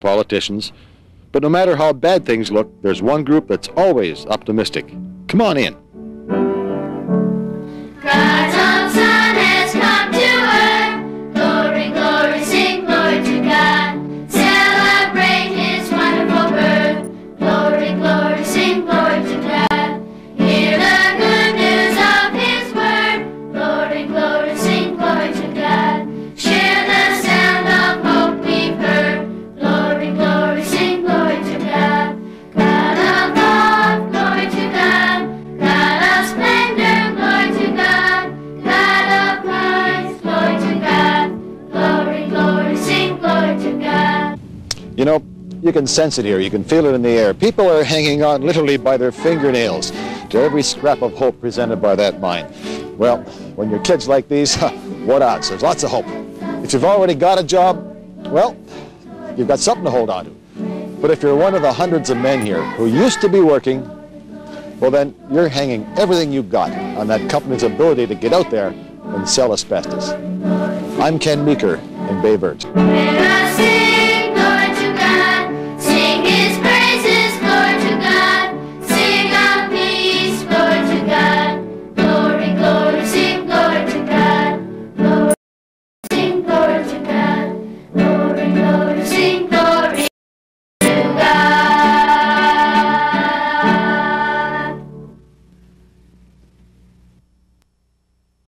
politicians. But no matter how bad things look, there's one group that's always optimistic. Come on in. You know, you can sense it here. You can feel it in the air. People are hanging on literally by their fingernails to every scrap of hope presented by that mine. Well, when you're kids like these, what odds? There's lots of hope. If you've already got a job, well, you've got something to hold on to. But if you're one of the hundreds of men here who used to be working, well then you're hanging everything you've got on that company's ability to get out there and sell asbestos. I'm Ken Meeker in Baie Verte. Sing